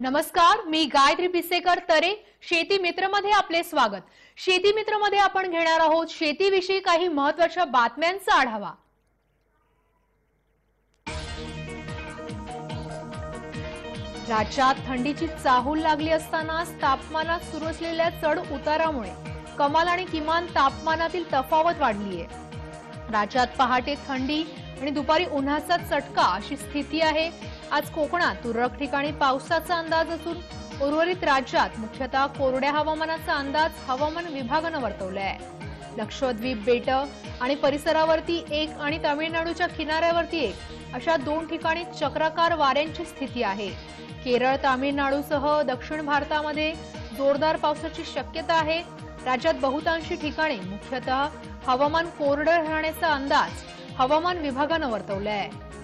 नमस्कार मी गायत्री पिसेकर तरे शेती मित्रमध्ये आपले स्वागत. शेती मित्रमध्ये आपण घेणार आहोत शेतीविषयी काही महत्त्वाच्या बातम्यांचा आढावा. राज्यात थंडीची चाहूल लागली असतानाच तापमानात सुरू असलेल्या चढ उतारामुळे कमाल आणि किमान तापमानातील तफावत वाढली आहे राज्यात पहाटे थंडी आणि दुपारी उन्हाचा चटका अशी स्थिती आहे. आज कोकणात तुरळक ठिकाणी पावसाचा अंदाज असून उर्वरित राज्यात मुख्यतः कोरड्या हवामानाचा अंदाज हवामान विभागानं वर्तवलाय. आहे लक्षद्वीप बेट आणि परिसरावरती एक आणि तामिळनाडूच्या किनाऱ्यावरती एक अशा दोन ठिकाणी चक्राकार वाऱ्यांची स्थिती आहे. केरळ तामिळनाडूसह दक्षिण भारतामध्ये जोरदार पावसाची शक्यता आहे. राज्यात बहुतांशी ठिकाणी मुख्यतः हवामान कोरडं राहण्याचा अंदाज हवामान विभागानं वर्तवलाय. आहे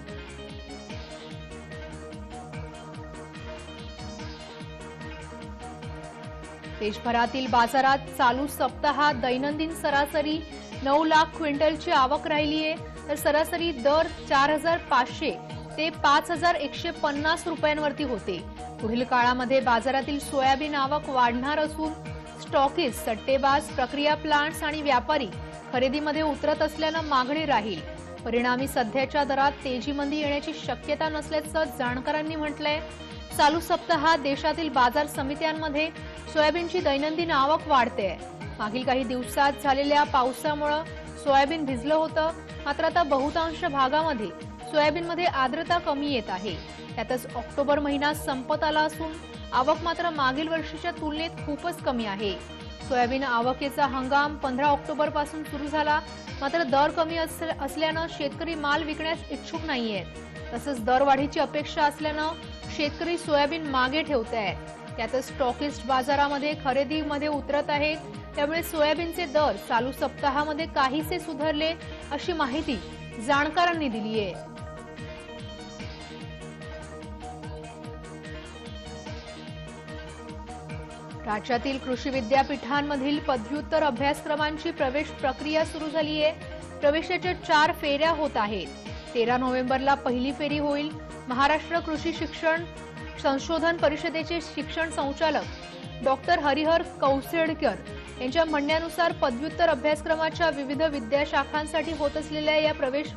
देशभरातील बाजारात चालू सप्ताहात दैनंदिन सरासरी नऊ लाख क्विंटलची आवक राहिली आहे. तर सरासरी दर चार हजार पाचशे ते पाच हजार एकशे पन्नास रुपयांवरती होते. पुढील काळामध्ये बाजारातील सोयाबीन आवक वाढणार असून स्टॉकिस्ट सट्टेबाज प्रक्रिया प्लांट्स आणि व्यापारी खरेदीमध्ये उतरत असल्यानं मागणी राहील. परिणामी सध्याच्या दरात तेजीमंदी येण्याची शक्यता नसल्याचं जाणकारांनी म्हटलंय. चालू सप्ताहात देशातील बाजार समित्यांमध्ये सोयाबीनची दैनंदिन आवक वाढते. मागील काही दिवसात झालेल्या पावसामुळे सोयाबीन भिजलं होतं. मात्र आता बहुतांश भागामध्ये सोयाबीनमध्ये आर्द्रता कमी येत आहे. त्यातच ऑक्टोबर महिना संपत आला असून आवक मात्र मागील वर्षीच्या तुलनेत खूपच कमी आहे. सोयाबीन आवकेचा हंगाम पंधरा ऑक्टोबरपासून सुरू झाला. मात्र दर कमी असल्यानं शेतकरी माल विकण्यास इच्छुक नाहीयेत. तसंच दरवाढीची अपेक्षा असल्यानं शेतकरी सोयाबीन मागे ठेवत आहेत त्यातच स्टॉकिस्ट बाजारामध्ये खरेदीमध्ये उतरत आहेत त्यामुळे सोयाबीनचे दर चालू सप्ताहामध्ये काहीसे सुधारले अशी माहिती जाणकारांनी दिली आहे. राज्यातील कृषी विद्यापीठांमधील पदव्युत्तर अभ्यासक्रमांची प्रवेश प्रक्रिया सुरू झाली आहे प्रवेशाच्या चार फेऱ्या होत आहेत. तेरा नोव्हेंबरला पहिली फेरी होईल. महाराष्ट्र कृषी शिक्षण संशोधन परिषदेचे शिक्षण संचालक डॉक्टर हरिहर कौसेडकर यांच्या म्हणण्यानुसार पदव्युत्तर अभ्यासक्रमाच्या विविध विद्याशाखांसाठी होत असलेल्या या प्रवेश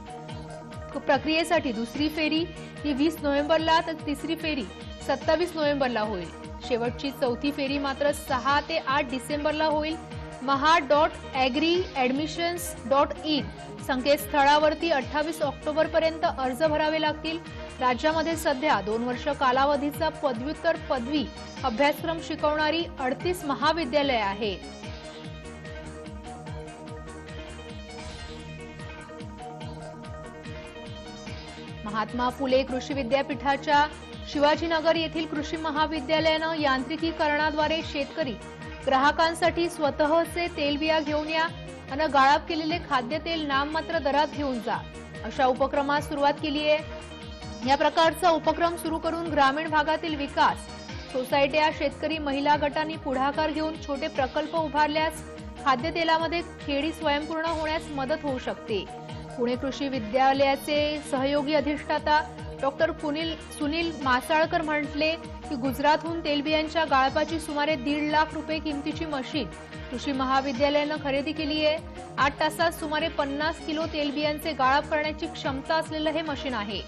प्रक्रियेसाठी दुसरी फेरी ही वीस नोव्हेंबरला तर तिसरी फेरी सत्तावीस नोव्हेंबरला होईल. शेवटची चौथी फेरी मात्र सहा ते आठ डिसेंबरला होईल. Maha dot agri admissions dot in. संकेतस्थळावरती अठ्ठावीस ऑक्टोबर पर्यंत अर्ज भरावे लागतील. राज्यामध्ये सध्या दोन वर्ष कालावधीचा पदव्युत्तर पदवी अभ्यासक्रम शिकवणारी अडतीस महाविद्यालये आहेत. महात्मा फुले कृषी विद्यापीठाच्या शिवाजीनगर येथील कृषी महाविद्यालयानं यांत्रिकीकरणाद्वारे शेतकरी ग्राहकांसाठी स्वतःचे तेलबिया घेऊन या आणि गाळप केलेले खाद्यतेल नाममात्र दरात घेऊन जा. अशा उपक्रमास सुरुवात केली आहे. या प्रकारचा उपक्रम सुरू करून ग्रामीण भागातील विकास सोसायट्या शेतकरी महिला गटांनी पुढाकार घेऊन छोटे प्रकल्प उभारल्यास खाद्यतेलामध्ये खेडी स्वयंपूर्ण होण्यास मदत होऊ शकते. पुणे कृषी विद्यालयाचे सहयोगी अधिष्ठाता डॉक्टर कुनिल सुनील मासाळकर म्हटले की गुजरातहून तेलबियांच्या गाळपाची सुमारे दीड लाख रुपये किमतीची मशीन कृषी महाविद्यालयानं खरेदी केली आहे. आठ तासात सुमारे पन्नास किलो तेलबियांचे गाळप करण्याची क्षमता असलेलं हे मशीन आहे.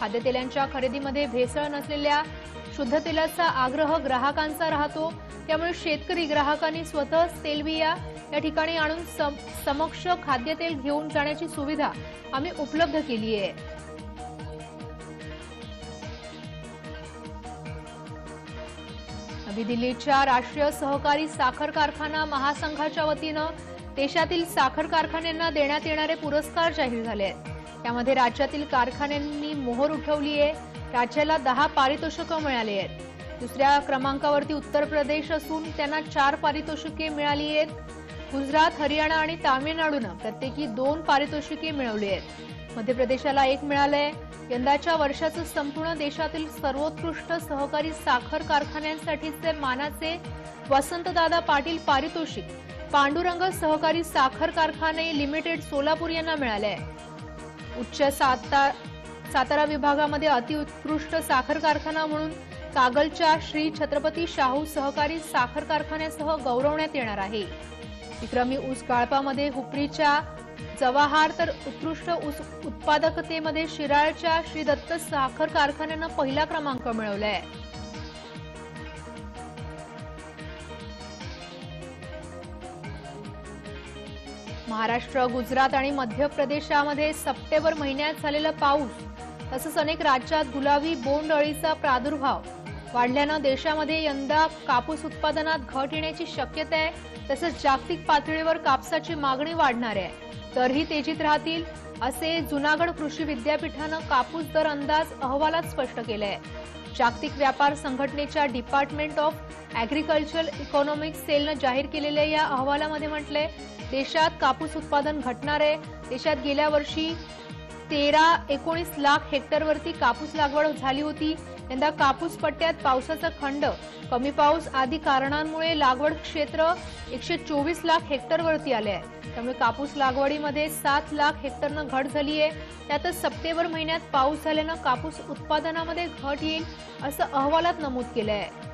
खाद्यतेलांच्या खरेदीमध्ये भेसळ नसलेल्या शुद्ध तेलाचा आग्रह ग्राहकांचा राहतो. त्यामुळे शेतकरी ग्राहकांनी स्वतःच तेलबिया या ठिकाणी आणून सम- समक्ष खाद्यतेल घेऊन जाण्याची सुविधा आम्ही उपलब्ध केली आहे. नवी दिल्लीच्या राष्ट्रीय सहकारी साखर कारखाना महासंघाच्या वतीनं देशातील साखर कारखान्यांना देण्यात येणारे पुरस्कार जाहीर झाले आहेत. त्यामध्ये राज्यातील कारखान्यांनी मोहर उठवली आहे. राज्याला दहा पारितोषिकं मिळाली आहेत. दुसऱ्या क्रमांकावरती उत्तर प्रदेश असून त्यांना चार पारितोषिके मिळाली आहेत. गुजरात हरियाणा आणि तामिळनाडूनं प्रत्येकी दोन पारितोषिके मिळवली आहेत. मध्य प्रदेशाला एक मिळालंय. यंदाच्या वर्षाचं संपूर्ण देशातील सर्वोत्कृष्ट सहकारी साखर कारखान्यांसाठीचे मानाचे वसंतदादा पाटील पारितोषिक पांडुरंग सहकारी साखर कारखाने लिमिटेड सोलापूर यांना मिळाले आहे उच्च साता सातारा विभागामध्ये अतिउत्कृष्ट साखर कारखाना म्हणून कागलच्या श्री छत्रपती शाहू सहकारी साखर कारखान्यासह गौरवण्यात येणार आहे. विक्रमी ऊस गाळपामध्ये हुपरीच्या जवाहार तर उत्कृष्ट ऊस उत्पादकतेमध्ये शिराळच्या श्री दत्त साखर कारखान्यानं पहिला क्रमांक मिळवलाय. महाराष्ट्र गुजरात आणि मध्य प्रदेशामध्ये सप्टेंबर महिन्यात झालेला पाऊस तसंच अनेक राज्यात गुलाबी बोंड अळीचा प्रादुर्भाव. वाढल्यानं देशामध्ये यंदा कापूस उत्पादनात घट येण्याची शक्यता आहे तसंच जागतिक पातळीवर कापसाची मागणी वाढणार आहे. तरीही तेजीत राहतील असे जुनागड कृषी विद्यापीठानं कापूस दर अंदाज अहवालात स्पष्ट केलंय. जागतिक व्यापार संघटनेच्या डिपार्टमेंट ऑफ अॅग्रिकल्चर इकॉनॉमिक्स सेलनं जाहीर केलेल्या या अहवालामध्ये म्हटलंय देशात कापूस उत्पादन घटणार आहे देशात गेल्या वर्षी तेरा एकोणीस लाख हेक्टरवरती कापूस लागवड झाली होती यंदा कापूस पट्ट्यात पावसाचा खंड. कमी पाऊस आदी कारणांमुळे लागवड क्षेत्र एकशे चोवीस लाख हेक्टरवरती आले आहे. त्यामुळे कापूस लागवडीमध्ये सात लाख हेक्टरनं घट झाली आहे त्यातच सप्टेंबर महिन्यात पाऊस झाल्यानं कापूस उत्पादनामध्ये घट येईल असं अहवालात नमूद केलं आहे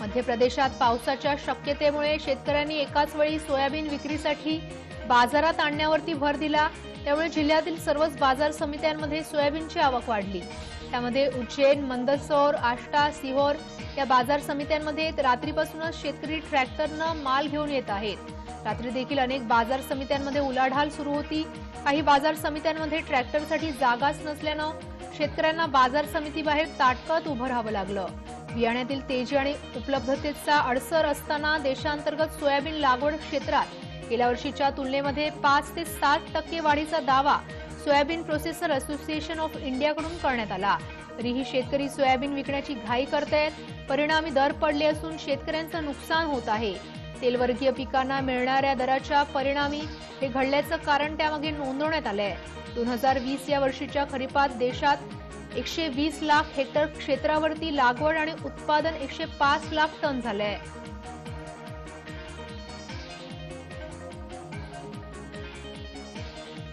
मध्य प्रदेशात पावसाच्या शक्यतेमुळे शेतकऱ्यांनी एकाच वेळी सोयाबीन विक्रीसाठी बाजारात आणण्यावरती भर दिला त्यामुळे जिल्ह्यातील सर्वच बाजार समित्यांमध्ये सोयाबीनची आवक वाढली. त्यामध्ये उज्जैन मंदसौर आष्टा सिहोर या बाजार समित्यांमध्ये रात्रीपासूनच शेतकरी ट्रॅक्टरनं माल घेऊन येत आहेत. रात्री देखील अनेक बाजार समित्यांमध्ये उलाढाल सुरू होती. काही बाजार समित्यांमध्ये ट्रॅक्टरसाठी जागाच नसल्यानं शेतकऱ्यांना बाजार समितीबाहेर ताटकत उभं राहावं लागलं. बियाण्यातील तेजी आणि उपलब्धतेचा अडसर असताना देशांतर्गत सोयाबीन लागवड क्षेत्रात गेल्या वर्षीच्या तुलनेमध्ये पाच ते सात टक्के वाढीचा दावा सोयाबीन प्रोसेसर असोसिएशन ऑफ इंडियाकडून करण्यात आला. तरीही शेतकरी सोयाबीन विकण्याची घाई करतायत. परिणामी दर पडले असून शेतकऱ्यांचं नुकसान होत आहे. तेलवर्गीय पिकांना मिळणाऱ्या दराच्या परिणामी हे घडल्याचं कारण त्यामागे नोंदवण्यात आलंय. दोन हजार वीस या वर्षीच्या खरीपात देशात एकशे वीस लाख हेक्टर क्षेत्रावरती लागवड आणि उत्पादन एकशे पाच लाख टन झालंय.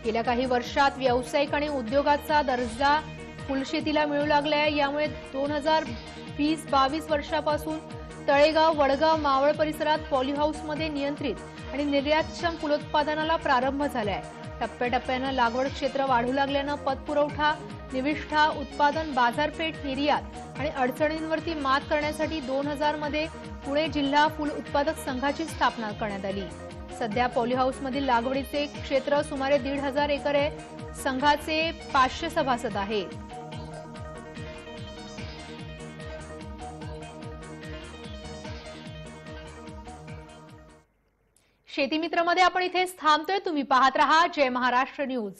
गेल्या काही वर्षात व्यावसायिक आणि उद्योगाचा दर्जा फुलशेतीला मिळू लागलाय. यामुळे दोन हजार वीस बावीस वर्षापासून तळेगाव वडगाव मावळ परिसरात पॉलीहाऊसमध्ये नियंत्रित आणि निर्यातक्षम फुलोत्पादनाला प्रारंभ झालाय. टप्प्याटप्प्यानं लागवड क्षेत्र वाढू लागल्यानं पतपुरवठा निविष्ठा उत्पादन बाजारपेठ निर्यात आणि अडचणींवरती मात करण्यासाठी दोन हजारमध्ये पुणे जिल्हा फुल उत्पादक संघाची स्थापना करण्यात आली. सध्या पॉलीहाऊसमधील लागवडीचे क्षेत्र सुमारे दीड हजार एकर आहे. संघाचे पाचशे सभासद आहेत शेतीमित्रमध्ये आपण इथेच थांबतोय. तुम्ही पाहत रहा जय महाराष्ट्र न्यूज.